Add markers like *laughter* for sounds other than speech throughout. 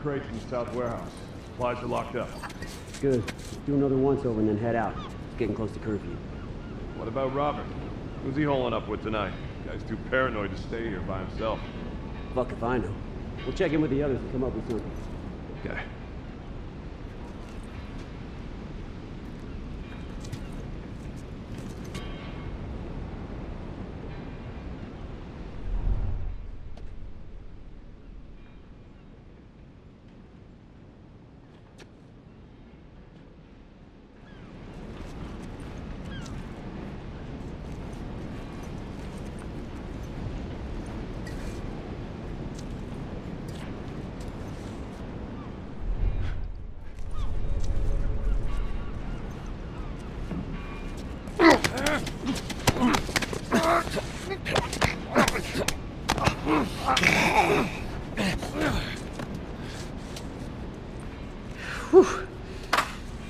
crates in the south warehouse. Supplies are locked up. Good. Do another once over and then head out. It's getting close to curfew. What about Robert? Who's he holing up with tonight? Guy's too paranoid to stay here by himself. Fuck if I know. We'll check in with the others and come up with something. Okay.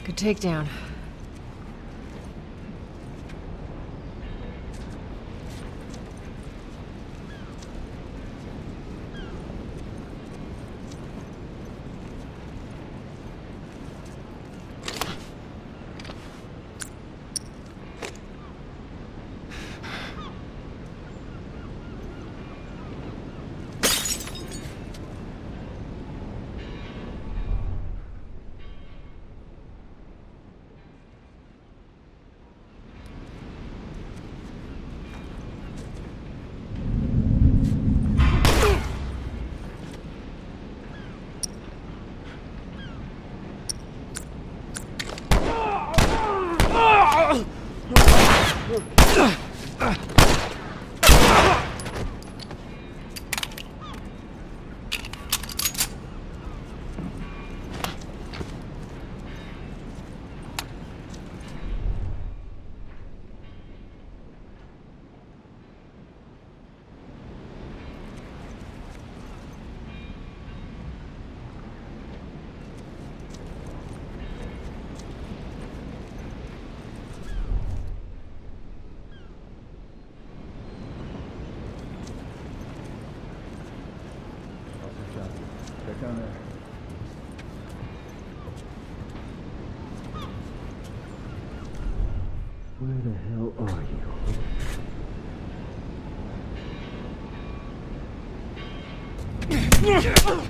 Good takedown. Uh.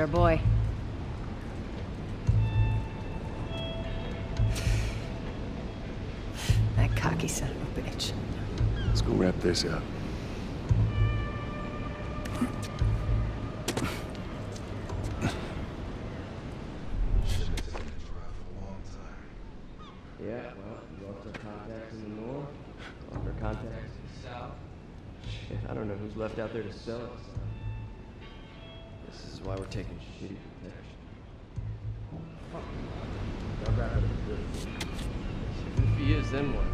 Our boy. That cocky son of a bitch. Let's go wrap this up. Yeah, well, we lost our contacts in the north, lost our contacts in the south. Shit, *laughs* I don't know who's left out there to sell it. This is why we're taking shitty pictures. If he is, then what?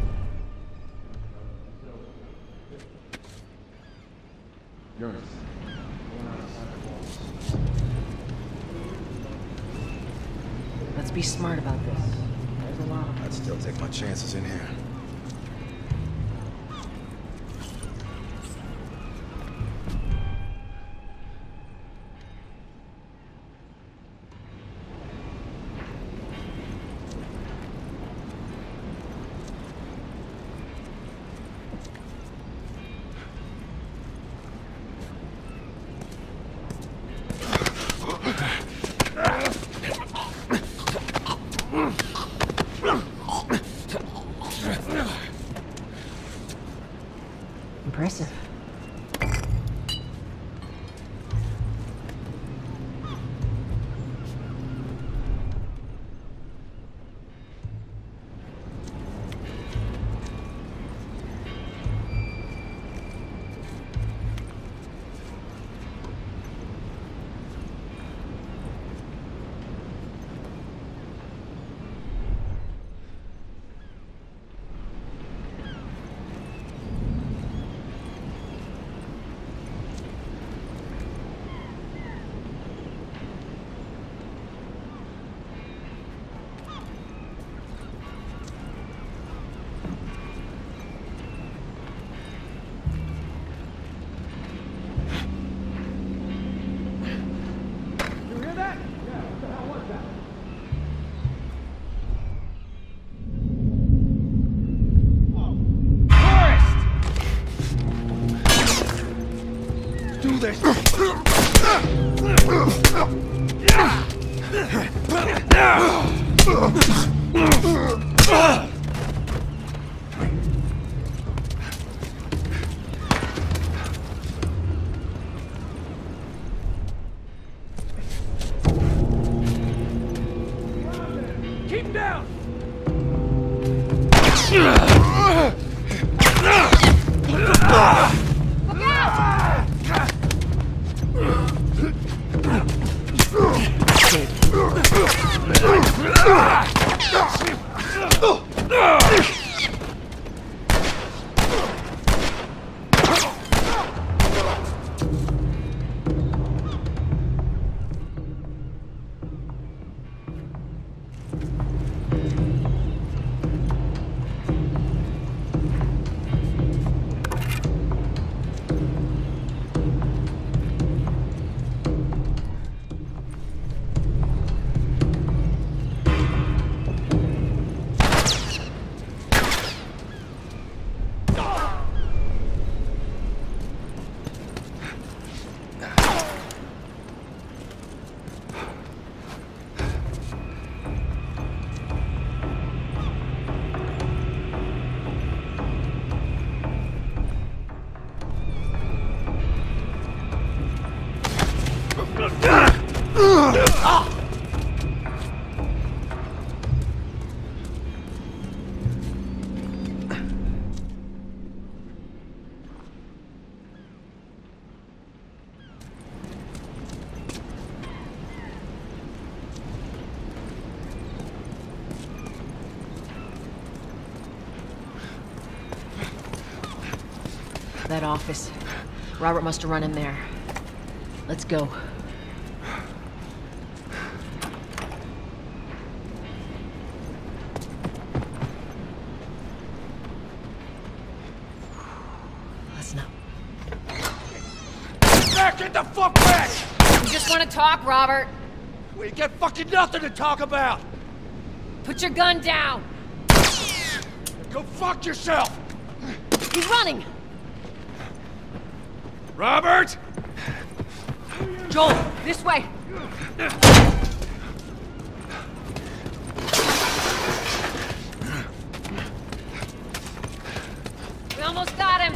Jonas. Let's be smart about this. There's a lot I'd still take my chances in here. Impressive. do this! Ah! That office. Robert must have run in there. Let's go. The fuck back! You just want to talk, Robert. We got fucking nothing to talk about! Put your gun down. Go fuck yourself! He's running. Robert! Joel, this way. We almost got him.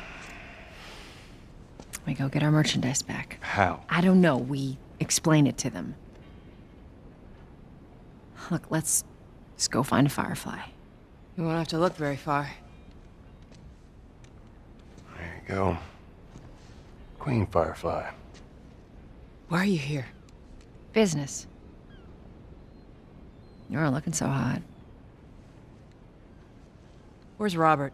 We go get our merchandise back. How? I don't know. We explain it to them. Look, let's let's go find a firefly. You won't have to look very far. There you go. Queen Firefly. Why are you here? Business. You aren't looking so hot. Where's Robert?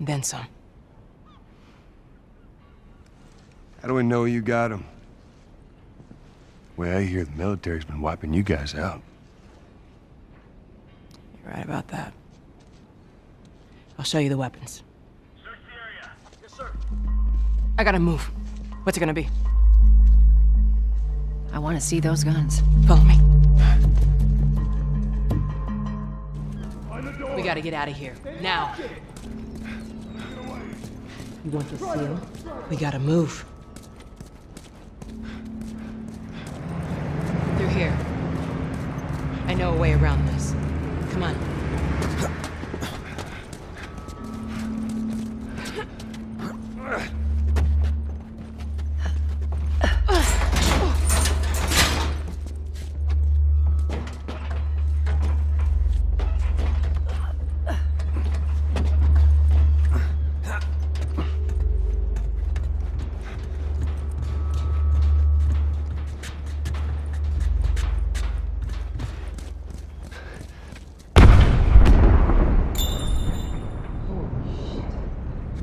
then some. How do we know you got them? Well, I hear the military's been wiping you guys out. You're right about that. I'll show you the weapons. Search the area. Yes, sir. I gotta move. What's it gonna be? I want to see those guns. Follow me. We gotta get out of here. Now. You want to see him? We gotta move. Through here. I know a way around this. Come on.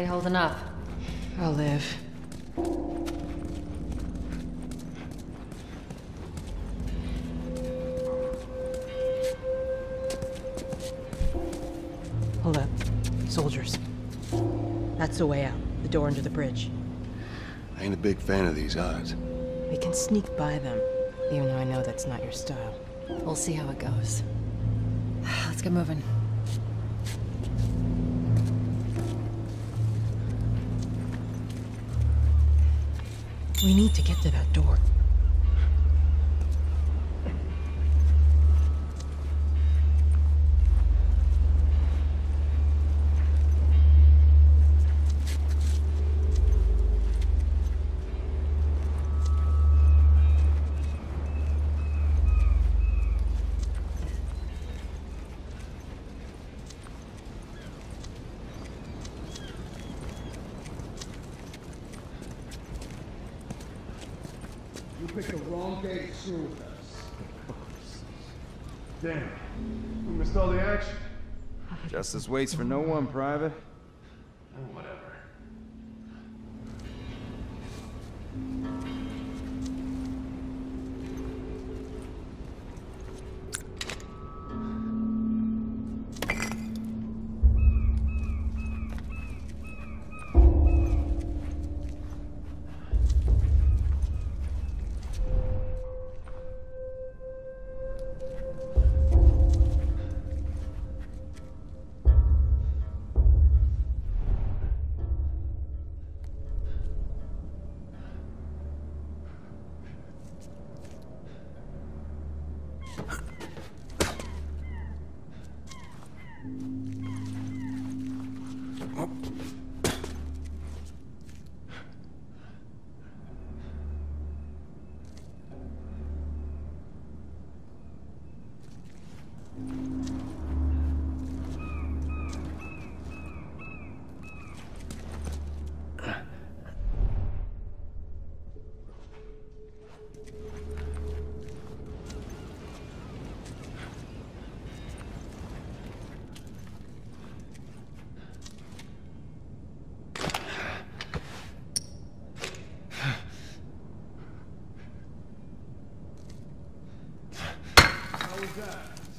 You holding up? I'll live. Hold up. Soldiers. That's the way out. The door under the bridge. I ain't a big fan of these odds. We can sneak by them, even though I know that's not your style. We'll see how it goes. *sighs* Let's get moving. We need to get to that door. With us. Damn. We missed all the action. Justice waits for no one, Private.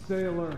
Sailor.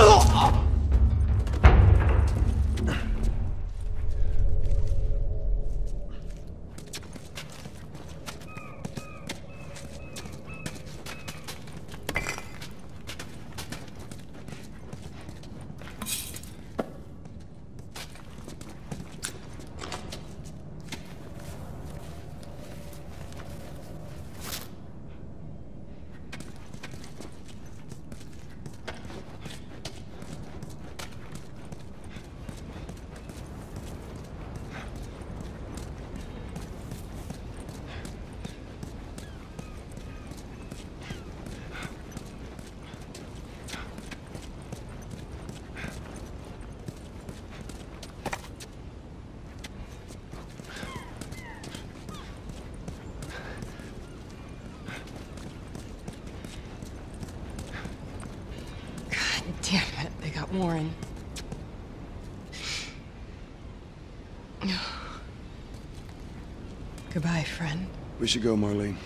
Ugh! God damn it, they got Warren. *sighs* Goodbye, friend. We should go, Marlene.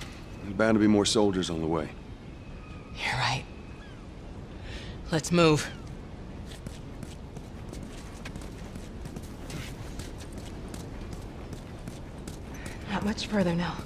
There's bound to be more soldiers on the way. You're right. Let's move. Not much further now.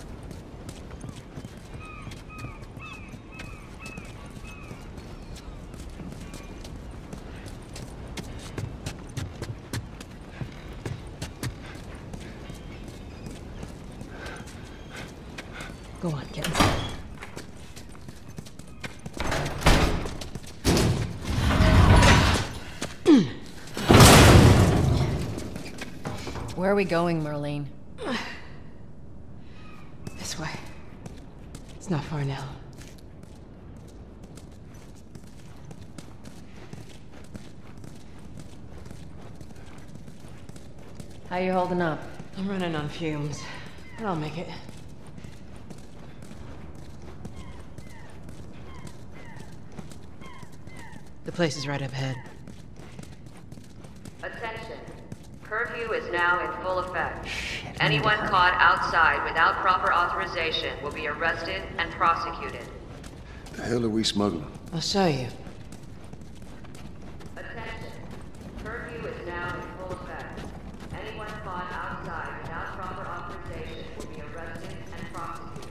Where are we going, Marlene? *sighs* This way. It's not far now. How you holding up? I'm running on fumes, but I'll make it. The place is right up ahead. Attention. Curfew is now in full effect. Anyone caught outside without proper authorization will be arrested and prosecuted. The hell are we smuggling? I'll show you. Attention. Curfew is now in full effect. Anyone caught outside without proper authorization will be arrested and prosecuted.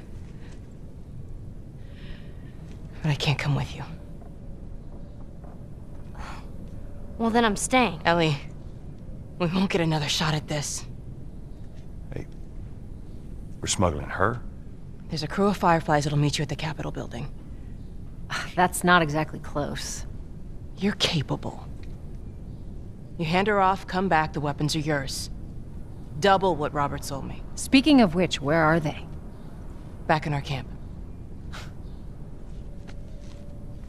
But I can't come with you. Well, then I'm staying. Ellie, we won't get another shot at this. Hey, we're smuggling her? There's a crew of Fireflies that'll meet you at the Capitol building. Ah, that's not exactly close. You're capable. You hand her off, come back, the weapons are yours. Double what Robert sold me. Speaking of which, where are they? Back in our camp.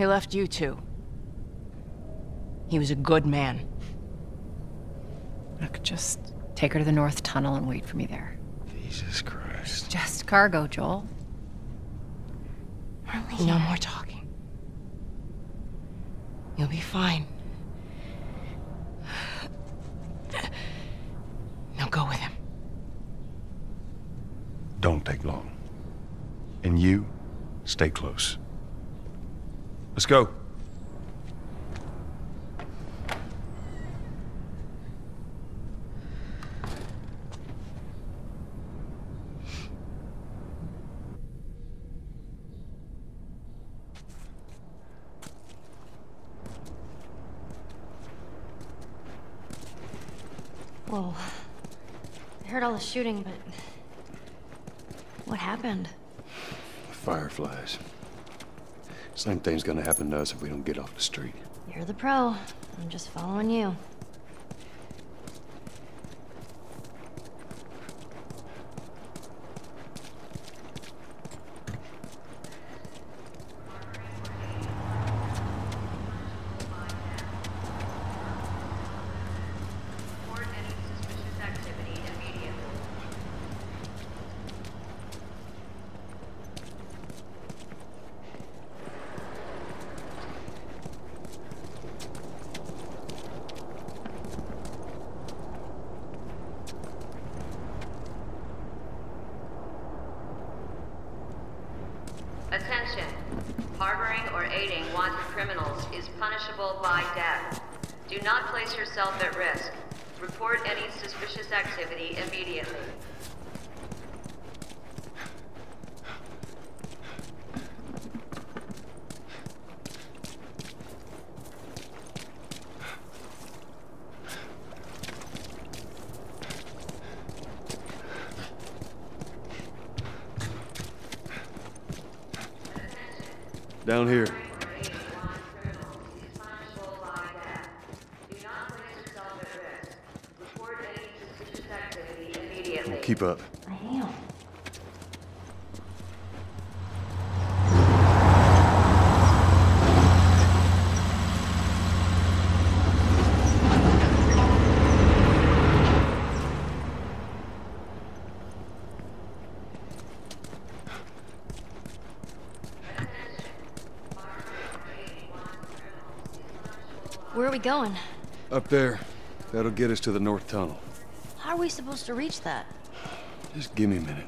He left you too. He was a good man. Look, just take her to the North Tunnel and wait for me there. Jesus Christ. Just cargo, Joel. No more talking. You'll be fine. Now go with him. Don't take long. And you, stay close. Let's go. Whoa. I heard all the shooting, but. What happened? Fireflies. Same thing's gonna happen to us if we don't get off the street. You're the pro. I'm just following you. Attention. Harboring or aiding wanted criminals is punishable by death. Do not place yourself at risk. Report any suspicious activity immediately. Down here. Keep up. I am. Where are we going? Up there. That'll get us to the north tunnel. How are we supposed to reach that? Just give me a minute.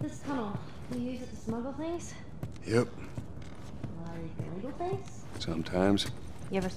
This tunnel, we use it to smuggle things? Yep. Like illegal things? Sometimes. You ever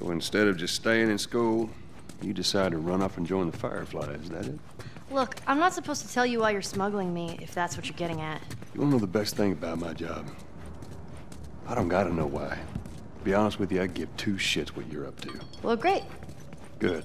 So instead of just staying in school, you decide to run off and join the Fireflies, is that it? Look, I'm not supposed to tell you why you're smuggling me, if that's what you're getting at. You wanna know the best thing about my job? I don't gotta know why. Be honest with you, I give two shits what you're up to. Well, great. Good.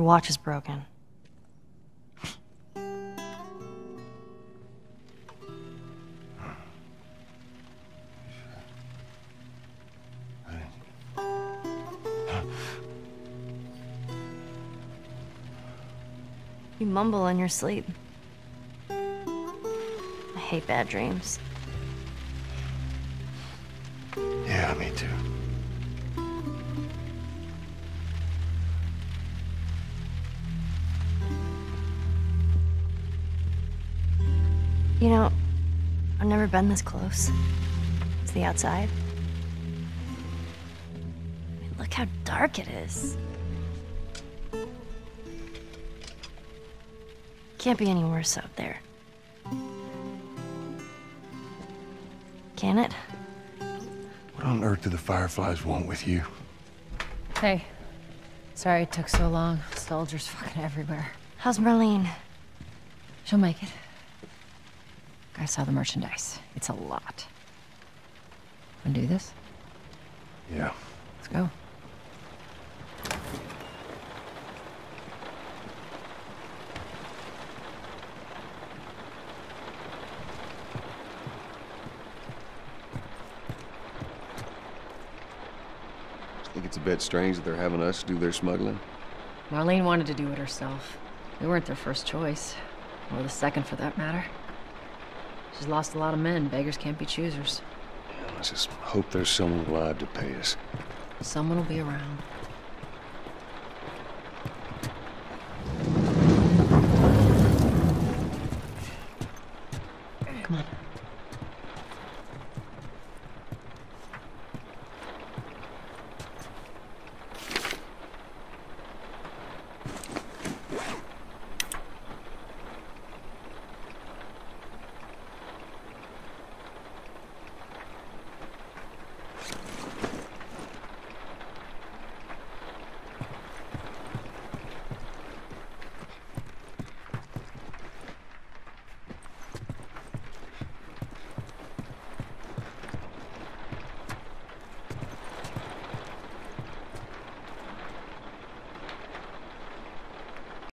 Your watch is broken. You mumble in your sleep. I hate bad dreams. You know, I've never been this close to the outside. I mean, look how dark it is. Can't be any worse out there. Can it? What on earth do the Fireflies want with you? Hey. Sorry it took so long. Soldiers fucking everywhere. How's Marlene? She'll make it. I saw the merchandise. It's a lot. Wanna do this? Yeah. Let's go. Think it's a bit strange that they're having us do their smuggling? Marlene wanted to do it herself. We weren't their first choice. Or the second, for that matter. She's lost a lot of men. Beggars can't be choosers. Let's just hope there's someone alive to pay us. Someone will be around.